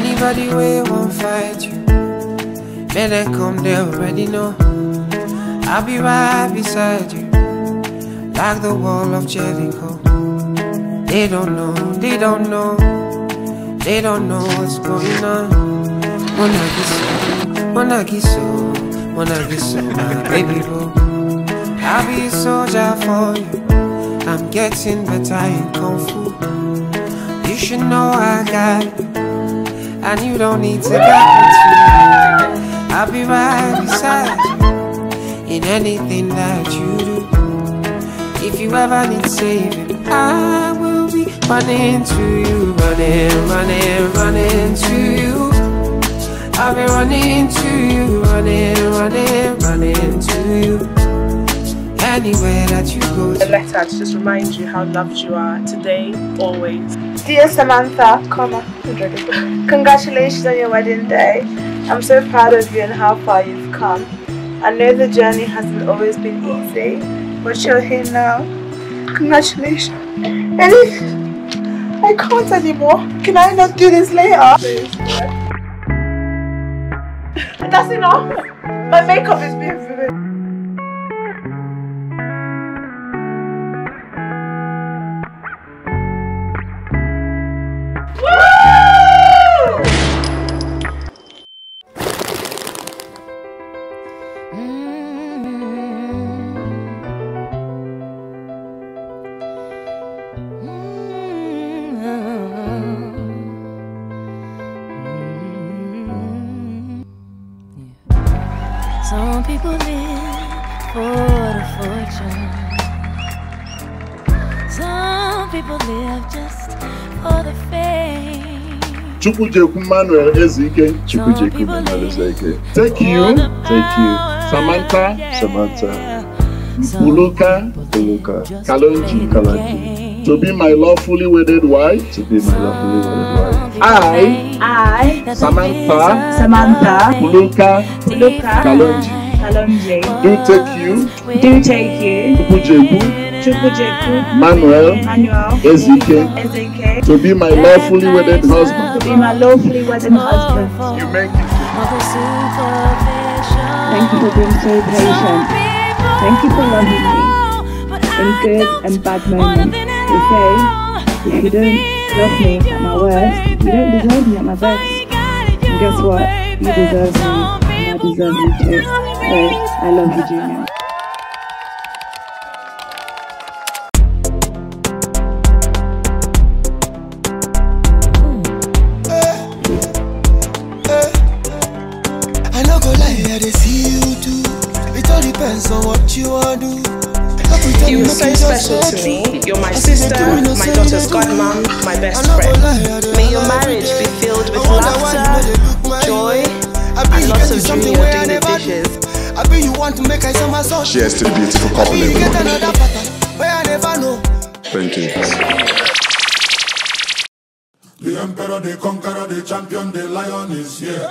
Anybody way won't fight you. Men they come, they already know. I'll be right beside you, like the wall of Jericho. They don't know, they don't know, they don't know what's going on. Wanna get so, wanna get so, wanna get so, my baby boo. I'll be a soldier for you. I'm getting better in kung fu. You should know I got it, and you don't need to guide me. I'll be right beside you in anything that you do. If you ever need saving, I will be running to you, running, running, running to you. I'll be running to you, running, running, running to you. Anywhere that you go A letter to just remind you how loved you are today, always. Dear Samantha, comma, congratulations on your wedding day. I'm so proud of you and how far you've come. I know the journey hasn't always been easy, but you're here now. Congratulations. Ellie, I can't anymore. Can I not do this later? That's enough. My makeup is being ruined. Some people live for the fortune. Some people live just for the fame. Chukwujekwu Manuel Ezike, Chukwujekwu Manuel Ezike. Take you, take you. Samantha, Samantha. Uluka, Uluka. Kalonji, Kalonji. To be my lawfully wedded wife, to be my lawfully wedded wife. I, I, Samantha, Samantha, Uluka, Luca, Kalonji. Kalonji, Do take you, do take you, Chukwujekwu Chukwujekwu, Manuel Manuel, Ezike, Ezeke, to be my lawfully wedded husband. to be my lawfully wedded husband. You make it. Thank you for being so patient. Thank you for loving me in good and bad moments. They say, if you don't love me at my worst, you don't deserve me at my best. And guess what? You deserve me, and I deserve you too. So, I love you, Junior. No go I dey see you too. It all depends on what you want do. You're so special to me. You're my sister, they do, you know, my say daughter's they godmom, my best I no go friend. lie, I dey May your marriage be filled with I wonder why you no dey look laughter, joy. I and you lots of something junior doing the dishes. I be you want to make I sell my song. Cheers to the beautiful I couple, be you get another pattern where I never know. Thank you. The emperor, the conqueror, the champion, the lion is here.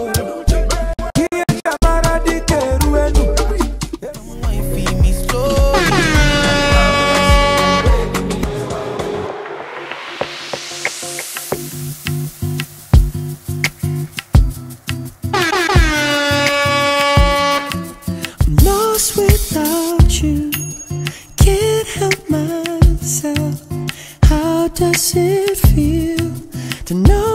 feel to know